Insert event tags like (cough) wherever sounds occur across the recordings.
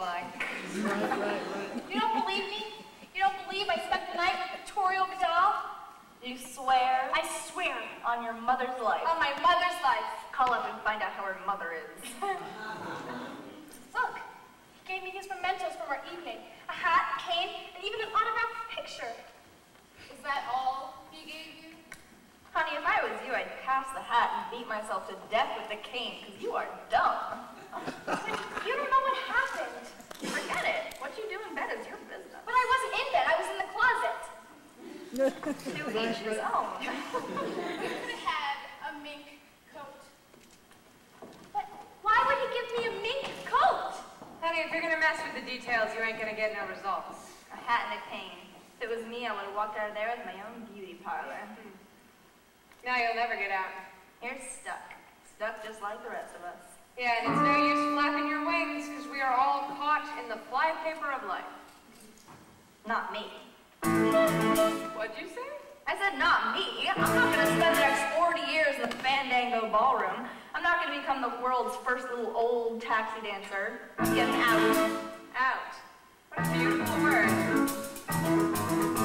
like. Right, right, right. You don't believe me? You don't believe I spent the night with Vittorio Vidal? You swear I swear. on your mother's life. On my mother's life. Call up and find out how her mother is. Look, he gave me his mementos from our evening. A hat, a cane, and even an autographed picture. Is that all he gave you? Honey, if I was you, I'd pass the hat and beat myself to death with the cane, because you are dumb. You don't know what happened. Forget it. What you do in bed is your business. But I wasn't in bed. I was in the closet. To each his own. You could have had a mink coat. But why would he give me a mink coat? Honey, if you're gonna mess with the details, you ain't gonna get no results. A hat and a cane. If it was me, I would have walked out of there with my own beauty parlor. Now you'll never get out. You're stuck. Stuck just like the rest of us. Yeah, and it's no use flapping your wings, because we are all caught in the flypaper of life. Not me. What'd you say? I said not me. I'm not going to spend next 40 years in the Fandango ballroom. I'm not going to become the world's first little old taxi dancer. I'm out. Out. What a beautiful word.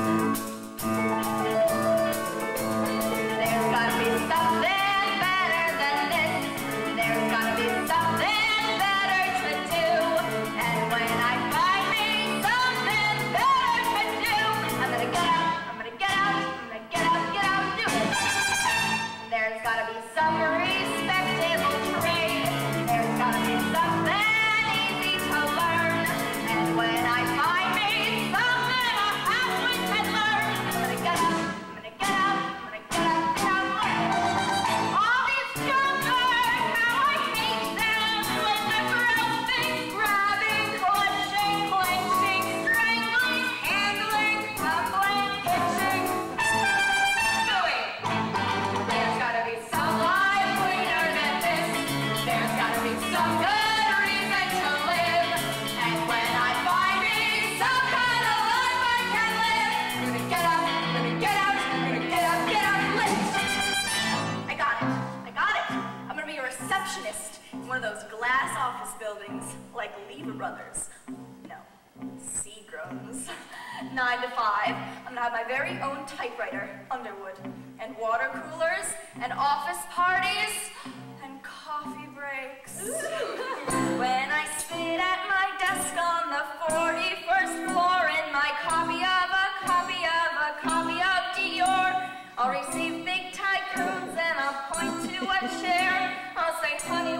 One of those glass office buildings like Lever Brothers. No, Seagrams. (laughs) Nine to five. I'm gonna have my very own typewriter, Underwood, and water coolers, and office parties, and coffee breaks. When I sit at my desk on the 41st floor in my copy of a copy of a copy of Dior, I'll receive big tycoons and I'll point to a chair. I'll say, honey,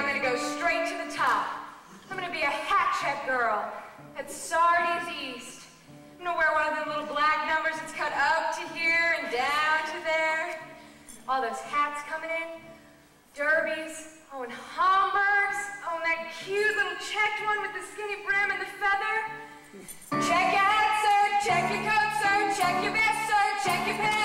I'm gonna go straight to the top. I'm gonna be a hat check girl at Sardi's East. I'm gonna wear one of them little black numbers that's cut up to here and down to there. All those hats coming in, derbies, oh, and Homburgs. Oh, and that cute little checked one with the skinny brim and the feather. Check your hat, sir. Check your coat, sir. Check your vest, sir. Check your pants.